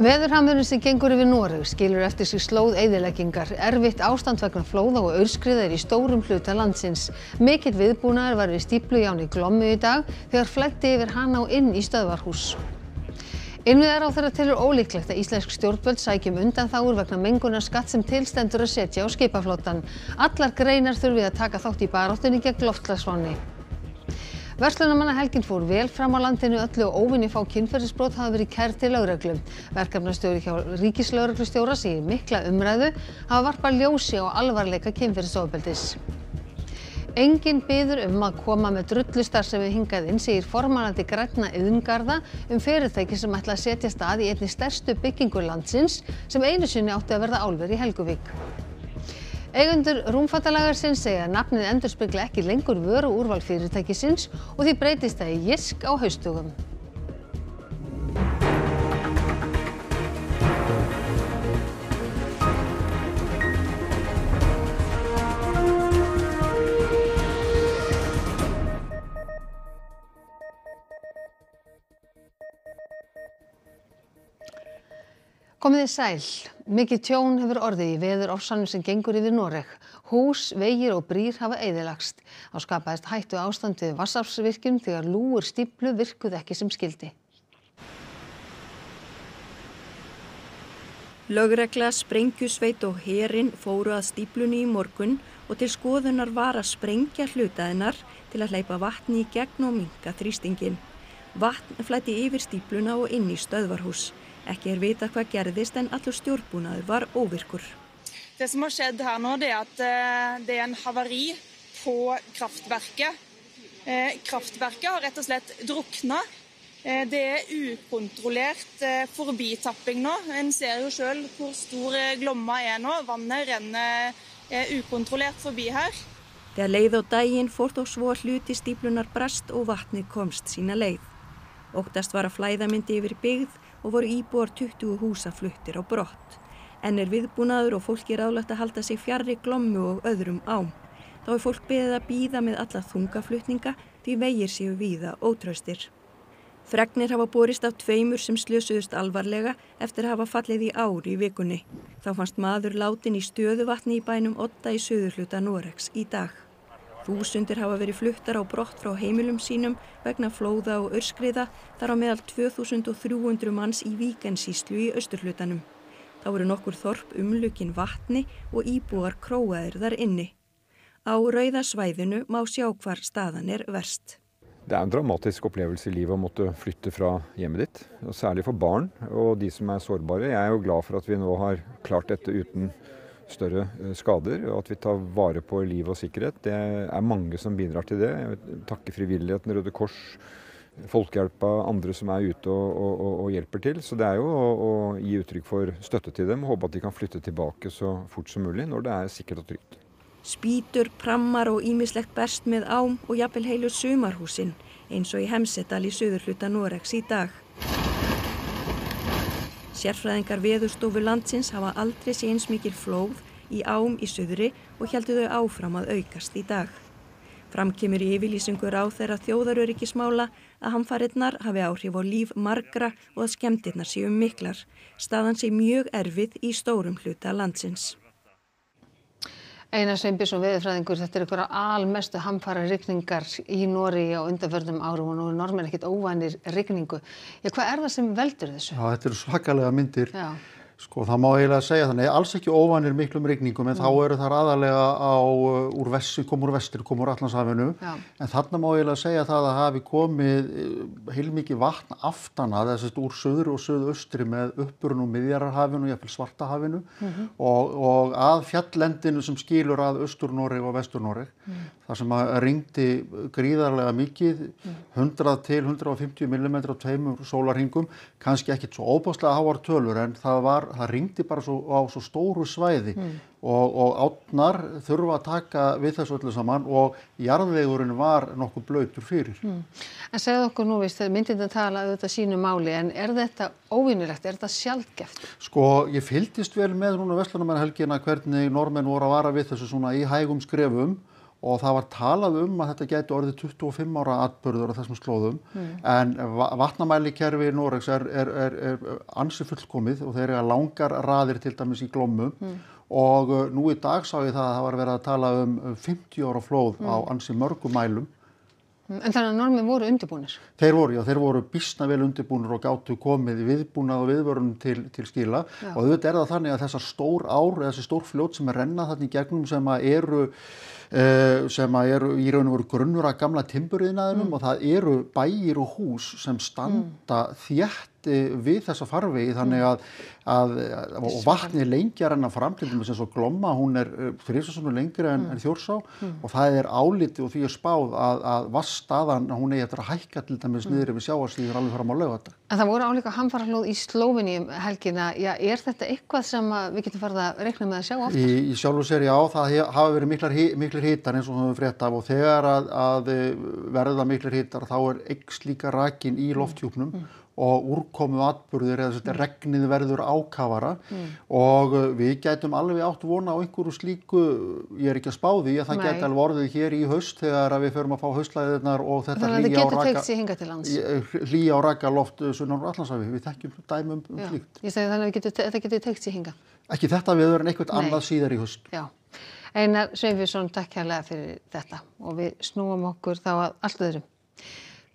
Veðurhamurinn sem gengur yfir Noreg skilur eftir sig slóð eyðileggingar. Erfitt ástand vegna flóða og aurskriða er í stórum hluta landsins. Mikill viðbúnaður var við stípluján í Glommu í dag þegar flæddi yfir hana og inn í stöðvarhús. Innviðar á þeirra tilur ólíklegt að íslensk stjórnvöld sækjum undan þáur vegna mengunar skatt sem tilstendur að setja á skipaflótan. Allar greinar þurfið að taka þátt í baráttunni gegn loftslagsváni. Verslunarmannahelgin fór vel fram á landinu öllu og óvinni fá kynferðisbrot hafa verið kærð til lögreglu. Verkefnastjóri hjá ríkislögreglustjóra segir mikla umræðu hafa varpað ljósi á alvarleika kynferðisofbeldis. Engin byður um að koma með drullustarfsemi hingað inn, segir formanandi grænna yðngarða um fyrirtæki sem ætla að setja stað í einni stærstu byggingu landsins sem einu sinni átti að verða álver í Helguvík. Eigendur rúmfattalaгаrsins segja að nafnið endurspegla ekki lengur vöru úrval fyrirtækisins og því breytist það í jisk á haustugum. Komið þið sæl. Mikið tjón hefur orðið í veður ofsanum sem gengur yfir Noreg. Hús, vegir og brýr hafa eyðilagst. Á skapaðist hættu ástand við vassafsvirkjum þegar lúur stíplu virkuð ekki sem skildi. Lögregla, sprengjusveit og herin fóru að stíplunni í morgun og til skoðunar var að sprengja hlutaðinnar til að hleypa vatni í gegn og minka þrýstingin. Vatn flætti yfir stípluna og inn í stöðvarhús. Ekki er vita hvað gerðist en allur stjórnbúnaður var óvirkur. Det som har skjedd her nå, det er at eh, det er en havari på kraftverket. Eh, kraftverket har rett og slett drukna. Eh, det er ukontrollert forbitapping nå. En ser jo sjøl hvor stor Glomma er nå. Vannet renner ukontrollert forbi her. Þegar leið á daginn fór þó svo hluti stíplunar brast og vatni komst sína leið. Óttast var að flæðamyndi yfir byggð og voru íbúar 20 húsa fluttir á brott. En er viðbúnaður og fólki ráðlagt að halda sig fjarrri glommu og öðrum ám. Þá er fólk beðið að býða með alla þungaflutninga því vegir séu víða ótraustir. Fregnir hafa borist af tveimur sem slösuðust alvarlega eftir að hafa fallið í ári í vikunni. Þá fannst maður látin í stöðuvatni í bænum Otta í söðurhluta Noregs í dag. Þúsundir hafa verið fluttar á brott frá heimilum sínum vegna flóða og örskriða þar á meðal 2300 manns í víkensíslu í austurhlutanum. Þá eru nokkur þorp umlukin vatni og íbúar króaðir þar inni. Á rauðasvæðinu má sjá hvar staðan er verst. Det er en dramatisk opplevelse i livet å måtte flytte fra hjemmet ditt, og særlig for barn og de som er sårbare. Jeg er jo glad for at vi nå har klart dette uten større eh, skader, og at vi tar vare på liv og sikkerhet. Det er mange som bidrar til det. Jeg vil takke frivilligheten, Røde Kors, Folkehjelpa, andre som er ute og, og, og hjelper til. Så det er jo å, å, gi uttrykk for støtte til dem og håpe at de kan flytte tilbake så fort som mulig når det er sikkert og trygt. Spýtur, prammar og ímislegt berst með ám og jafnvel heilu sumarhúsin eins og í Hemsetal í söðurhluta Noregs í dag. Sérfræðingar veðurstofu landsins hafa aldrei sé eins mikil flóð í ám í söðri og heldu þau áfram að aukast í dag. Framkemur í yfirlýsingur á þeirra þjóðaröryggismála að hamfarinnar hafi áhrif á líf margra og að skemmtirnar séu miklar. Staðan sé mjög erfið í stórum hluta landsins. Einar Sveinbjörnsson veðurfræðingur, þetta er einhverja almestu hamfara rigningar í Nóri á undanförnum árum og nú er normin ekkit óvanir rigningu. Hvað er það sem veldur þessu? Já, þetta eru svakalega myndir. Já. Sko það má eiginlega segja þannig, alls ekki óvanir miklum regningum en mm. þá eru það aðalega á, uh, úr vest, komur vestir, komur úr Allandshafinu en þarna má eiginlega segja það að hafi komið uh, heilmikið vatn aftana þess að úr söður og söðaustri með uppurinn og miðjararhafinu og jæfnvel svartahafinu mm -hmm. og, og að fjallendinu sem skilur að Östur-Noreg og Vestur-Noreg mm. þar sem að ringdi gríðarlega mikið, 100 mm. til 150 mm á tveimur sólarhingum, kannski ekkit svo óbáslega háar tölur en það var það ringdi bara svo, á svo stóru svæði mm. og, og átnar þurfa að taka við þessu öllu saman og jarðvegurinn var nokkuð blöytur fyrir. Mm. En segð okkur nú, víst, myndið að tala auðvitað sínu máli, en er þetta óvinnilegt, er þetta sjálfgeft? Sko, ég fyldist vel með núna Vestlunarmennhelgina hvernig normenn voru að vara við þessu svona í hægum skrefum og það var talað um að þetta geti orðið 25 ára atbörður á þessum slóðum mm. en vatnamælikerfi í Noregs er, er, er, er ansi fullkomið og þeir eru að langar raðir til dæmis í glómu mm. og uh, nú í dag sá ég það að það var verið að tala um 50 ára flóð mm. á ansi mörgum mælum. En þannig að normi voru undirbúinir? Þeir voru, já, þeir voru bísna vel undirbúinir og gáttu komið viðbúnað og viðvörun til, til skila já. og auðvitað er það þannig að þessar stór ár, þessi stór fljót sem er rennað þarna í gegnum sem að eru Eh, sem eru í raun og veru grunnur að gamla timburiðnaðinum mm. og það eru bæir og hús sem standa mm. þjætti við þessa farvegi þannig að, að, að og vatni lengjar enn að framtildum sem svo glomma, hún er þrjusasonu lengri en, mm. en þjórsá mm. og það er áliti og því er spáð að, að vaststaðan, hún eigi eftir að hækka til dæmis mm. niður yfir sjáarstíður alveg fram á lögata. En það voru álíka hamfarallóð í Slóvinni helgina, já, er þetta eitthvað sem við getum farið að reikna með að sjá ofta? Í, í sjálfu sér já, það hafa verið miklar, miklar hittar eins og við höfum frétt af og þegar að, að verða miklar hittar þá er mm. og úrkomu atbyrðir eða þetta regnið verður ákavara mm. og uh, við gætum alveg átt vona á einhverju slíku, ég er ekki að spá því að það geti alveg orðið hér í haust þegar við förum að fá haustlæðirnar og þetta hlýja á, hlýja á raka loft sunnar og allansafi, við þekkjum dæmum um slíkt. Ég segi þannig að þetta geti teikt sér hinga. Ekki þetta við verðum einhvert annað síðar í haust. Já. Einar Sveinfjörnsson, takk kærlega fyrir þetta og við snúum okkur þá að allt öðrum.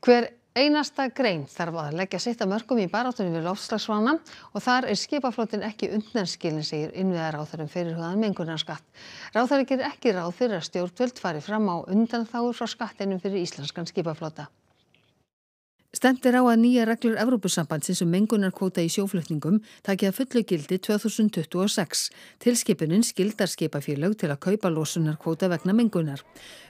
Hver einasta grein þarf að leggja sitt að mörgum í barátunum við lofslagsvána og þar er skipaflótin ekki undanskilin, segir innviðar áþurum fyrir húðan mengunarskatt. Ráþari gerir ekki ráð fyrir að stjórnvöld fari fram á undanþáur frá skattinum fyrir íslenskan skipaflóta. Stemt er á að nýja reglur Evrópusambandsins um mengunarkvóta í sjóflutningum takja fullu gildi 2026. Tilskipunin skildar skipafélög til að kaupa losunarkvóta vegna mengunar.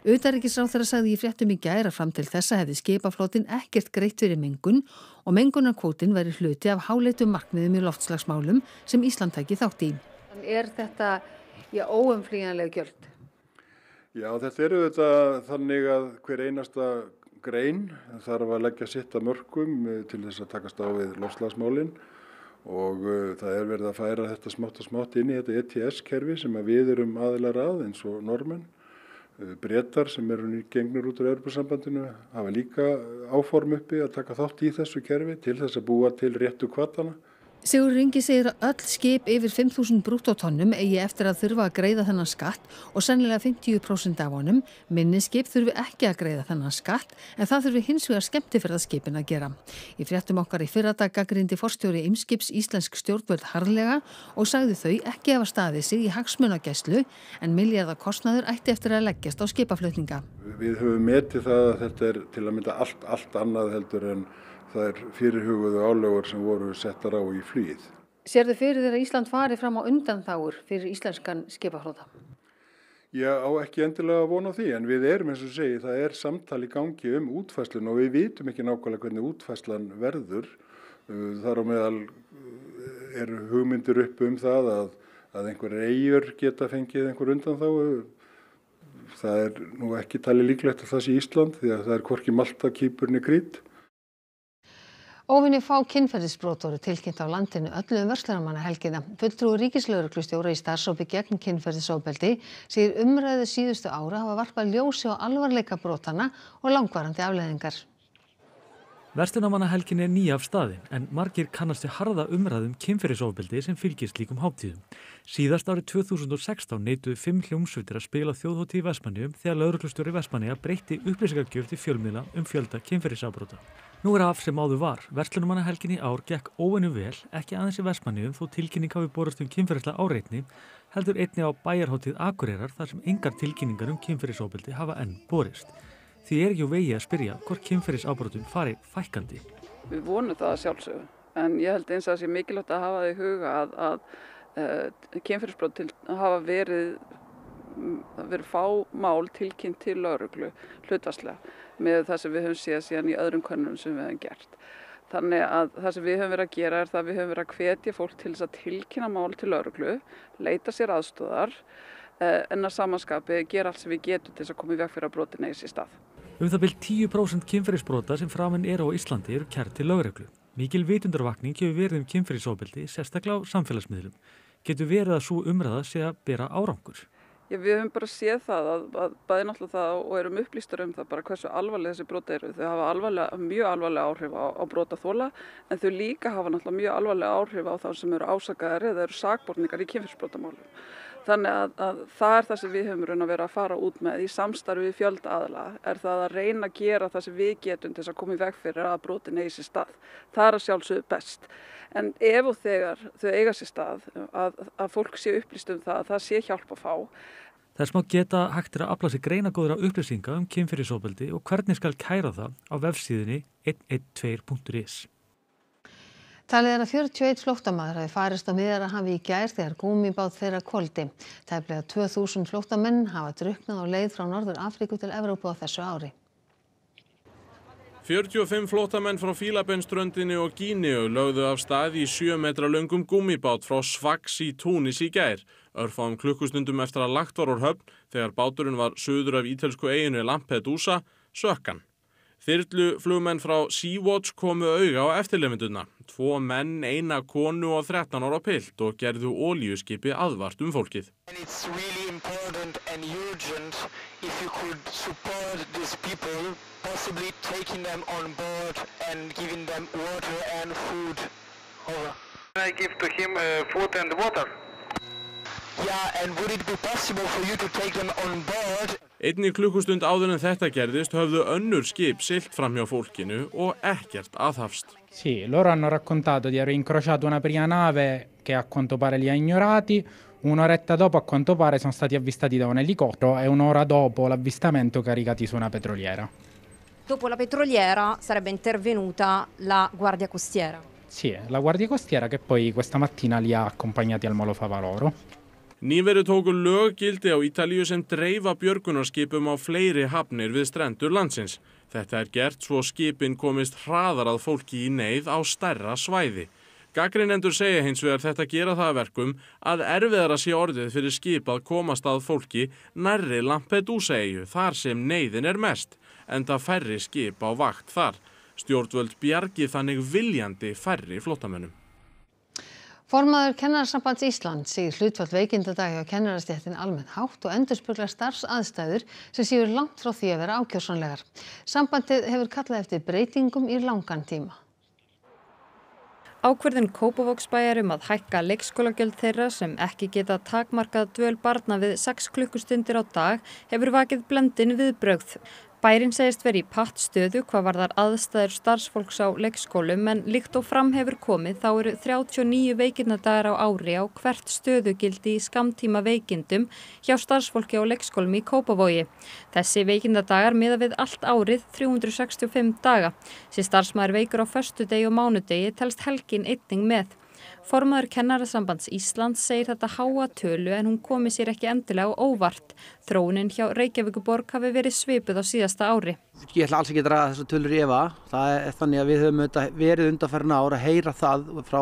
Utaríkisráð þeirra sagði í fréttum í gæra fram til þessa hefði skipaflótin ekkert greitt fyrir mengun og mengunarkvótin væri hluti af háleitum markmiðum í loftslagsmálum sem Ísland tæki þátt í. Er þetta óumflíjanlega gjöld? Já, þetta eru þetta þannig að hver einasta grein þarf að leggja sitt að mörgum eh, til þess að takast á við lofslagsmálinn og uh, það er verið að færa þetta smátt og smátt inn í þetta ETS-kerfi sem við erum aðilar að eins og normenn. Uh, Bretar sem eru gengnur út á Europasambandinu hafa líka áform uppi að taka þátt í þessu kerfi til þess að búa til réttu kvartana Sigur Ringi segir að öll skip yfir 5.000 brúttótonnum eigi eftir að þurfa að greiða þennan skatt og sennilega 50% af honum. Minni skip þurfi ekki að greiða þennan skatt en það þurfi hins vegar skemmtifyrðaskipin að gera. Í fréttum okkar í fyrradag gaggrindi forstjóri Ymskips Íslensk stjórnvöld harlega og sagði þau ekki hafa staðið sig í hagsmunagesslu en miljardakostnaður ætti eftir að leggjast á skipaflutninga. Við höfum metið það að þetta er til að mynda allt, allt annað heldur en er fyrirhuguðu álögur sem voru settar á í flýð. Sér þið fyrir þeirra Ísland farið fram á undanþáur fyrir íslenskan skipaflóta? Já, á ekki endilega að vona því, en við erum eins og segi, það er samtal í gangi um útfæslun og við vitum ekki nákvæmlega hvernig útfæslan verður. Uh, þar á meðal uh, er hugmyndir upp um það að, að einhver eigur geta fengið einhver undanþáu. Það er nú ekki talið líklegt að það sé Ísland því að það er korki Malta, Kýpurni, Krít. Óvinni fá kynferðisbrot voru tilkynnt á landinu öllu um vörslunamanna helgina. Fulltrúi ríkislauruglustjóra í starfsópi gegn kynferðisofbeldi segir umræðu síðustu ára hafa varpað ljósi á alvarleika brotana og langvarandi afleðingar. Vestlunamanna helgin er nýja af staðin en margir kannast við harða umræðum kynferðisofbeldi sem fylgist líkum hátíðum. Síðast árið 2016 neituðu fimm hljómsveitir að spila þjóðhóti í Vestmanniðum þegar lauruglustjóri Vestmanniða breytti upplýsingargjöf til fjölmiðla um fjölda kynferðisafbrota. Nú er af sem áður var. Verslunumannahelgin í ár gekk óvenju vel, ekki aðeins í Vestmanniðum þó tilkynning hafi borast um kynferðislega áreitni, heldur einni á bæjarhóttið Akureyrar þar sem engar tilkynningar um kynferðisóbildi hafa enn borist. Því er ekki vegi að spyrja hvort kynferðisábrotum fari fækandi. Við vonum það sjálfsögum, en ég held eins að það sé mikilvægt að hafa það í huga að, að uh, kynferðisbrot hafa verið, verið fá mál tilkynnt til lauruglu hlutvarslega með það sem við höfum séð síðan í öðrum konunum sem við höfum gert. Þannig að það sem við höfum verið að gera er það að við höfum verið að hvetja fólk til þess að tilkynna mál til öruglu, leita sér aðstóðar eh, en að samanskapi gera allt sem við getum til þess að koma í veg fyrir að broti neysi stað. Um það byrj 10% kynferðisbrota sem framinn eru á Íslandi eru kært til lögreglu. Mikil vitundarvakning hefur verið um kynferðisóbildi, sérstaklega á samfélagsmiðlum. Getur verið að svo umræða sé að bera árangur? Já, við höfum bara séð það að, að bæði náttúrulega það og erum upplýstur um það bara hversu alvarlega þessi brota eru. Þau hafa alvarlega, mjög alvarlega áhrif á, á brota þóla en þau líka hafa náttúrulega mjög alvarlega áhrif á þá sem eru ásakaðar eða eru sakborningar í kynfyrsbrotamálum. Þannig að, að það er það sem við höfum raun að vera að fara út með í samstarfi við fjölda aðla er það að reyna að gera það sem við getum til þess að koma í veg fyrir að brotin eigi sér stað. Það er að sjálfsögðu best. En ef og þegar þau eiga sér stað að, að fólk sé upplýst um það, að það sé hjálp að fá. Það er smá geta hægtir að afla sér greinagóðra upplýsinga um kynfyrirsofbeldi og hvernig skal kæra það á vefsíðinni 112.is. Talið er að 41 flóttamaður hafi farist á miðara hafi í gær þegar gúmibátt þeirra koldi. Tæplega 2000 flóttamenn hafa druknað á leið frá Norður Afríku til Evrópu á þessu ári. 45 flótamenn frá Fílabennströndinni og Gíneu lögðu af stað í 7 metra löngum gummibát frá Svax í Túnis í gær. Örfáum klukkustundum eftir að lagt var úr höfn þegar báturinn var söður af ítelsku eiginu Lampedusa, sökkan. Þyrlu flugmenn frá Sea-Watch komu auga á eftirlefinduna. Tvo menn, eina konu og 13 ára pilt og gerðu ólíuskipi aðvart um fólkið. possibly taking them on board and giving them water and food. Over. Can I give to him uh, food and water? Yeah, Einni klukkustund áður en þetta gerðist höfðu önnur skip silt fram hjá fólkinu og ekkert aðhafst. Sì, loro hanno raccontato di aver incrociato una prima nave che a quanto pare li ha ignorati, un'oretta dopo a quanto pare sono stati avvistati da un elicottero e un'ora dopo l'avvistamento caricati su una petroliera. Dopo la petroliera sarebbe intervenuta la Guardia Costiera. Sì, la Guardia Costiera che poi questa mattina li ha accompagnati al Molo Favaloro. Nýveru tóku löggildi á Ítalíu sem dreifa björgunarskipum á fleiri hafnir við strendur landsins. Þetta er gert svo skipin komist hraðar að fólki í neyð á stærra svæði. Gaggrinendur segja hins vegar þetta gera það verkum að erfiðara sé orðið fyrir skip að komast að fólki nærri Lampedusa-eyju þar sem neyðin er mest en það færri skip á vakt þar. Stjórnvöld bjargi þannig viljandi færri flottamönnum. Formaður Kennarsambands Ísland segir hlutfall veikindadagi á kennarastéttin almennt hátt og endurspurglar starfsaðstæður sem séu langt frá því að vera ákjósanlegar. Sambandið hefur kallað eftir breytingum í langan tíma. Ákverðin Kópavóksbæjar um að hækka leikskólagjöld þeirra sem ekki geta takmarkað dvöl barna við 6 klukkustundir á dag hefur vakið blendin viðbrögð. Bærin segist verið í patt stöðu hvað varðar aðstæður starfsfólks á leikskólum en líkt og fram hefur komið þá eru 39 veikindadagar á ári á hvert stöðugildi í skamtíma veikindum hjá starfsfólki á leikskólum í Kópavogi. Þessi veikindadagar miða við allt árið 365 daga. Sér starfsmæður veikur á förstu degi og mánudegi telst helgin einning með. Formaður Kennarasambands Íslands segir þetta háa tölu en hún komi sér ekki endilega á óvart. Þróunin hjá Reykjavíkuborg hafi verið svipuð á síðasta ári. Ég ætla alls ekki að draga þessu tölur í efa. Það er þannig að við höfum verið undanferna ára að heyra það frá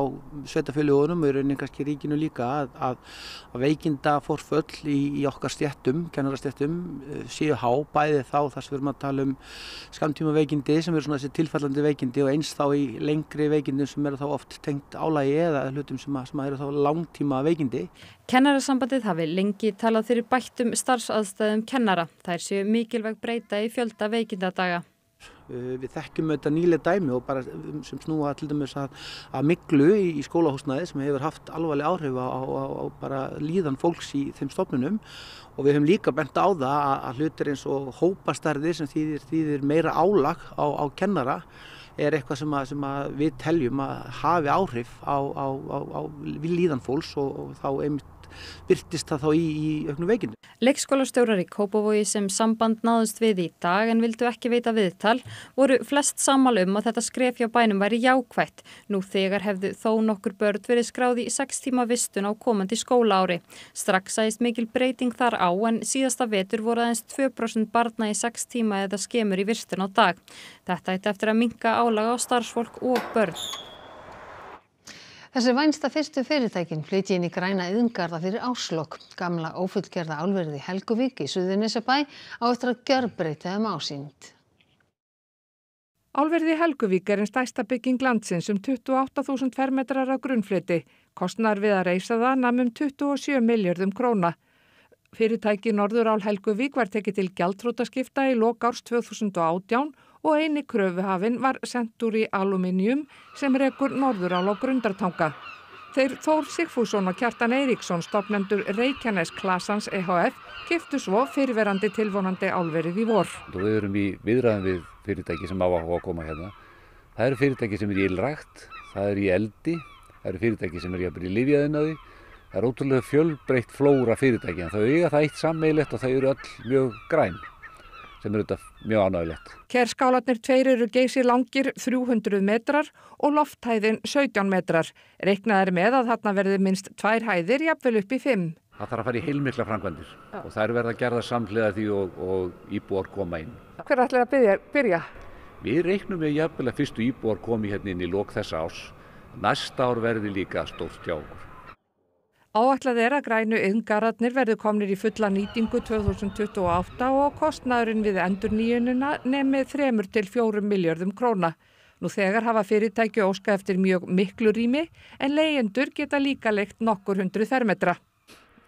sveitafjölugunum og í rauninni kannski ríkinu líka að, að, veikinda fórföll í, í okkar stjættum, kennarastjættum, eh, séu há bæði þá þar sem við erum að tala um skamtíma veikindi sem eru svona þessi tilfallandi veikindi og eins þá í lengri veikindum sem eru þá oft tengt álægi eða hlutum sem, að, sem að eru þá langtíma veikindi. Kennarasambandið hafi lengi talað fyrir bættum starfsaðstæðum kennara. Það er séu mikilvæg breyta í fjölda veikindadaga. Við þekkjum auðvitað nýlega dæmi og bara sem snúa til dæmis að, að miklu í, í skólahúsnaði sem hefur haft alvarleg áhrif á, á, á bara líðan fólks í þeim stofnunum og við höfum líka bent á það að, að hlutir eins og hópastarði sem þýðir, þýðir meira álag á, á kennara er eitthvað sem, að, sem að við teljum að hafi áhrif á, á, á, á líðan fólks og, og þá einmitt byrtist það þá í, í auknu veikinu. Leikskólastjórar í Kópavogi sem samband náðust við í dag en vildu ekki veita viðtal voru flest samal um að þetta skref hjá bænum væri jákvætt. Nú þegar hefðu þó nokkur börn verið skráði í 6 tíma vistun á komandi skóla ári. Strax sæðist mikil breyting þar á en síðasta vetur voru aðeins 2% barna í 6 tíma eða skemur í vistun á dag. Þetta eitt eftir að minka álaga á starfsfólk og börn. Þessi vænsta fyrstu fyrirtækin flytji inn í græna yðngarða fyrir áslokk. Gamla ófullgerða álverði Helguvík í Suðunisabæ á eftir að gjörbreyta um ásýnd. Álverði Helguvík er einn stæsta bygging landsins um 28.000 fermetrar á grunnflöti. Kostnar við að reysa það namum 27 miljardum króna. Fyrirtæki Norðurál Helguvík var tekið til gjaldrótaskipta í lok árs 2018 og eini kröfuhafinn var Century Aluminium sem rekur Norðurál á Grundartanga. Þeir Þór Sigfússon og Kjartan Eiríksson stopnendur Reykjanes Klasans EHF kiftu svo fyrirverandi tilvonandi álverið í vor. Við erum í viðræðum við fyrirtæki sem á að koma hérna. Það eru fyrirtæki sem er í ylrækt, það eru í eldi, það eru fyrirtæki sem er í livjaðinaði. Það er ótrúlega fjölbreytt flóra fyrirtæki en þau eiga það eitt sammeilegt og þau eru öll mjög græn sem eru þetta mjög ánægilegt. Kerskálanir tveir eru geysir langir 300 metrar og lofthæðin 17 metrar. Reiknað er með að þarna verði minst tvær hæðir jafnvel upp í fimm. Það þarf að fara í heilmikla frangvendir og það eru verið að gerða samhliða því og, og íbúar koma inn. Hver ætlaði að byrja? byrja? Við reiknum með jafnvel að fyrstu íbúar komi hérna inn í lók þessa árs. Næsta ár verði líka stórt hjá okkur. Áætlað er að grænu yðngararnir verður komnir í fulla nýtingu 2028 og kostnaðurinn við endurnýjunina nefnið 3 til 4 miljardum króna. Nú þegar hafa fyrirtæki óska eftir mjög miklu rými en leyendur geta líka leikt nokkur hundru þermetra.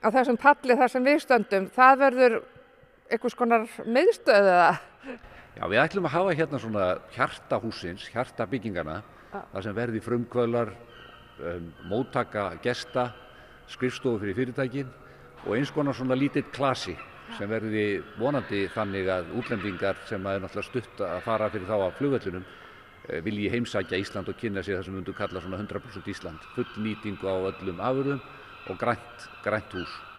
Á þessum palli þar sem við stöndum, það verður einhvers konar meðstöð eða? Já, við ætlum að hafa hérna svona hjarta húsins, hjarta byggingana, þar sem verði frumkvölar, um, móttaka gesta, skrifstofu fyrir fyrirtækin og eins konar svona lítill klasi sem verði vonandi þannig að útlendingar sem er náttúrulega stutt að fara fyrir þá að flugvöllunum vilji heimsækja Ísland og kynna sér það sem myndum kalla svona 100% Ísland, full nýtingu á öllum afurðum og grænt, grænt hús.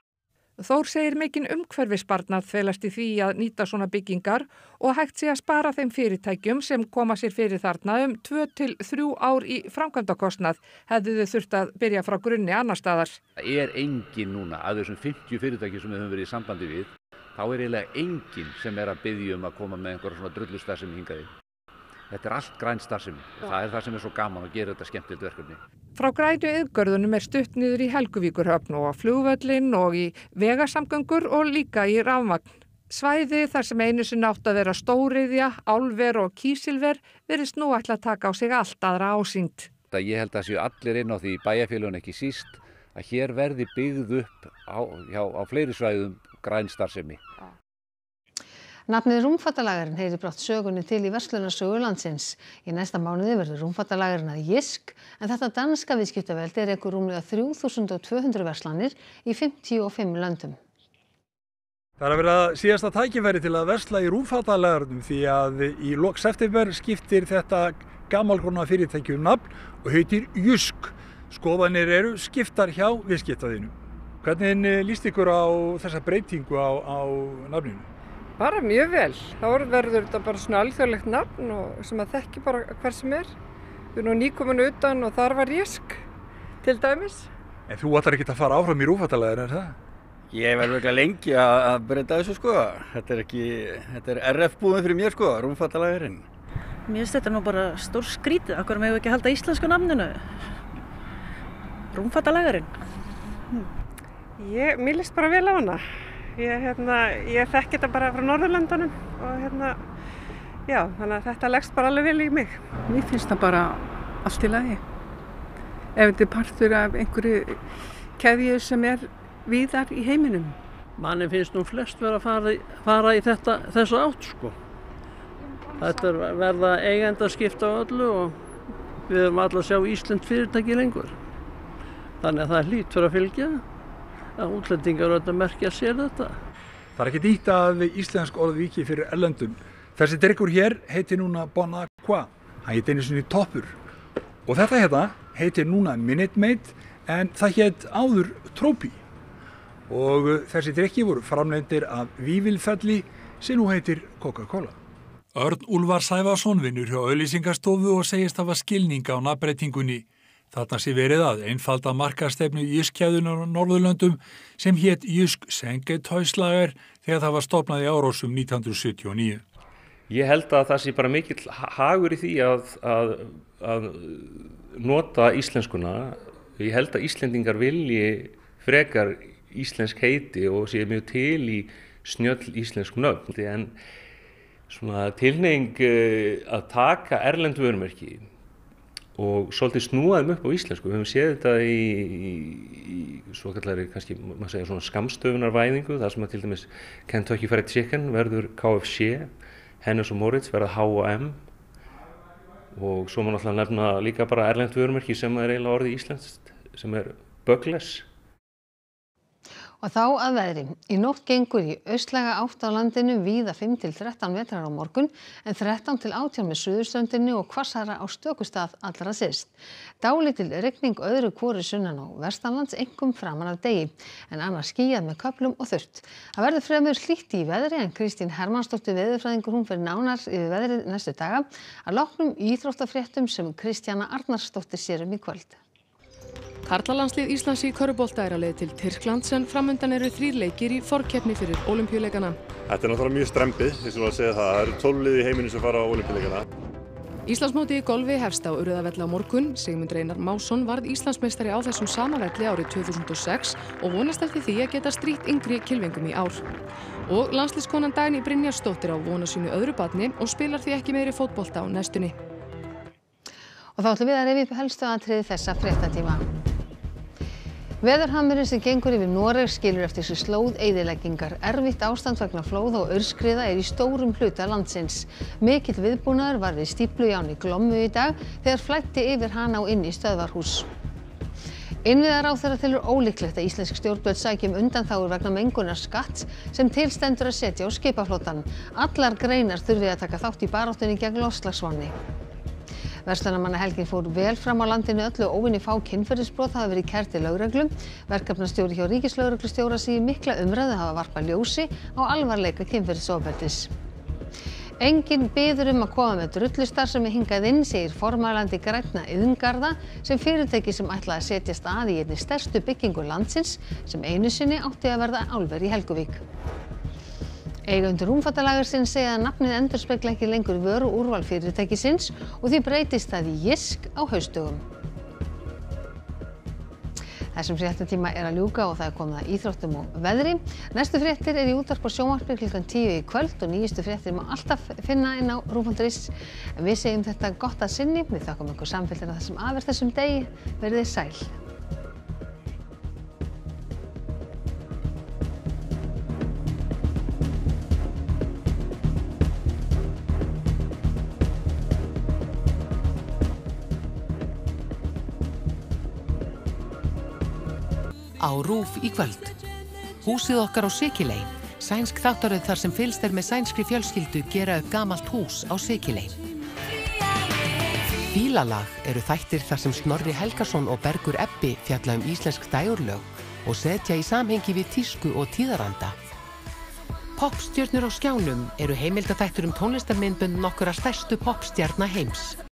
Þór segir mikinn umhverfisbarnað felast í því að nýta svona byggingar og hægt sé að spara þeim fyrirtækjum sem koma sér fyrir þarna um 2-3 ár í framkvæmdakostnað hefðu þau þurft að byrja frá grunni annar staðar. Það er engin núna að þessum 50 fyrirtækjum sem við höfum verið í sambandi við, þá er eiginlega engin sem er að byggja um að koma með einhverja svona drullustar sem hingaði. Þetta er allt græn starfsemi og það er það sem er svo gaman að gera þetta skemmtilegt verkefni. Frá grænu yðgörðunum er stutt niður í Helguvíkurhöfn og á flugvöllin og í vegasamgöngur og líka í rafmagn. Svæði þar sem einu sinni átt að vera stóriðja, álver og kísilver verist nú ætla að taka á sig allt aðra ásýnd. Ég held að séu allir inn á því bæjarfélagun ekki síst að hér verði byggð upp á, hjá, á fleiri svæðum græn starfsemi. Nafnið Rúmfattalagarinn heyri brátt sögunni til í Verslunarsögu landsins. Í næsta mánuði verður Rúmfattalagarinn að Jisk en þetta danska viðskiptaveldi er ekkur rúmlega 3200 verslanir í 55 löndum. Það er að vera síðasta tækifæri til að versla í Rúmfattalagarnum því að í lok september skiptir þetta gamalgrona fyrirtækjum nafn og heitir Jusk. Skoðanir eru skiptar hjá viðskiptaðinu. Hvernig líst ykkur á þessa breytingu á, á nafninu? Bara mjög vel. Þá verður þetta bara svona alþjóðlegt nafn og sem að þekki bara hver sem er. Við erum nýkominu utan og þar var Jísk til dæmis. En þú ætlar ekki að fara áfram í rúfatalæðin, er það? Ég verður ekki lengi að breyta þessu sko. Þetta er ekki, þetta er RF búin fyrir mér sko, rúfatalæðurinn. Mér finnst þetta nú bara stór skrítið. Akkur með ekki halda íslensku namninu? Rúmfatalæðurinn. Hm. Ég, mér líst bara vel á hana. Ég, hérna, ég þekk þetta bara frá Norðurlandunum og hérna, já, þannig að þetta leggst bara alveg vel í mig. Mér finnst það bara allt í lagi. Ef þetta er partur af einhverju keðju sem er víðar í heiminum. Manni finnst nú flest verið að fara, fara í þetta, þessu átt, sko. Þetta er verða eigenda skipta á öllu og við erum alltaf að sjá Ísland fyrirtæki lengur. Þannig að það hlýtt fyrir að fylgja að útlendingar auðvitað merkja sér þetta. Það er ekki dýtt að íslensk orð viki fyrir ellendum. Þessi drikkur hér heitir núna Bon Aqua. Hann heitir einu sinni Toppur. Og þetta hérna heitir núna Minute Maid en það heit áður Trópi. Og þessi drikki voru framleyndir af Vívilfelli sem nú heitir Coca-Cola. Örn Úlvar Sæfarsson vinnur hjá auðlýsingarstofu og segist að var skilninga á nafnbreytingunni. Þarna sé verið að einfalda markastefnu Jysk-kjæðunar á Norðurlöndum sem hétt Jysk Sengetöjslager þegar það var stopnað í árósum 1979. Ég held að það sé bara mikill hagur í því að, að, að nota íslenskuna. Ég held að Íslendingar vilji frekar íslensk heiti og sé mjög til í snjöll íslensk nöfn. En tilneying að taka erlendu vörumerki og svolítið snúaðum upp á íslensku. Við höfum séð þetta í, í, í svo kallari kannski, maður segja svona skamstöfunarvæðingu, þar sem að til dæmis Kentucky Fried Chicken verður KFC, Hennes og Moritz verða H&M og svo maður náttúrulega nefna líka bara erlend vörumerki sem er eiginlega orðið íslenskt, sem er Bugless Og þá að veðri. Í nótt gengur í austlæga átt á landinu víða 5-13 metrar á morgun en 13-18 með suðurströndinni og kvassara á stökustaf allra sýst. Dálítil regning öðru kvori sunnan á vestanlands engum framan af degi en annars skíjað með köplum og þurft. Það verður fremur slíkt í veðri en Kristín Hermannsdóttir veðurfræðingur hún fyrir nánar yfir veðrið næstu daga að loknum íþróttafréttum sem Kristjana Arnarsdóttir sérum í kvöld. Karlalandslið Íslands í Körubólta er að leið til Tyrklands en framöndan eru þrýr leikir í forkeppni fyrir olimpíuleikana. Þetta er náttúrulega mjög strempið, eins og að segja það. Það eru tólulið í heiminu sem fara á olimpíuleikana. Íslandsmóti í golfi hefst á Urðavelli á morgun. Sigmund Reynar Másson varð Íslandsmeistari á þessum sama velli árið 2006 og vonast eftir því að geta strýtt yngri kilvingum í ár. Og landslískonan Dagni Brynjarsdóttir á vona sínu öðru batni og spilar því ekki meiri fótbolta á næstunni. Og þá ætlum við að reyfi upp helstu aðtriði þessa fréttatíma. Veðurhamurinn sem gengur yfir Noreg skilur eftir sig slóð eyðileggingar. Erfitt ástand vegna flóða og örskriða er í stórum hluta landsins. Mikill viðbúnaður var við stíplujáni Glommu í dag þegar flætti yfir hana og inn í stöðvarhús. Innviðar á þeirra tilur ólíklegt að íslensk stjórnböld sækjum undanþáur vegna mengunar skatt sem tilstendur að setja á skipaflótan. Allar greinar þurfi að taka þátt í baróttunni gegn loslagsvanni. Verslunarmannahelgin fór vel fram á landinu öllu og óvinni fá kynferðisbrot hafa verið kært til lögreglu. Verkefnastjóri hjá Ríkislögreglustjóra segir mikla umræðu hafa varpa ljósi á alvarleika kynferðisofbeldis. Engin byður um að koma með drullustar sem er hingað inn, segir formælandi grænna yðngarða sem fyrirtæki sem ætla að setjast að í einni stærstu byggingu landsins sem einu sinni átti að verða álver í Helguvík. Eigendur rúmfattalagursins segja að nafnið endurspegla ekki lengur vöru úrval fyrirtækisins og því breytist það í Jisk á haustugum. Þessum fréttatíma er að ljúka og það er komið að íþróttum og veðri. Næstu fréttir er í útarp og sjónvarpi klukkan tíu í kvöld og nýjustu fréttir má alltaf finna inn á rúf.is. Við segjum þetta gott að sinni. Við þakkum ykkur samfélgina þessum aðverð þessum degi. Verðið sæl. RÚF í kvöld. Húsið okkar á Sikilei, sænsk þáttaröð þar sem fylst er með sænskri fjölskyldu gera upp gamalt hús á Sikilei. Bílalag eru þættir þar sem Snorri Helgason og Bergur Ebbi fjalla um íslensk dægurlög og setja í samhengi við tísku og tíðaranda. Popstjörnur á skjánum eru heimildatættur um tónlistarmyndbund nokkura stærstu popstjarna heims.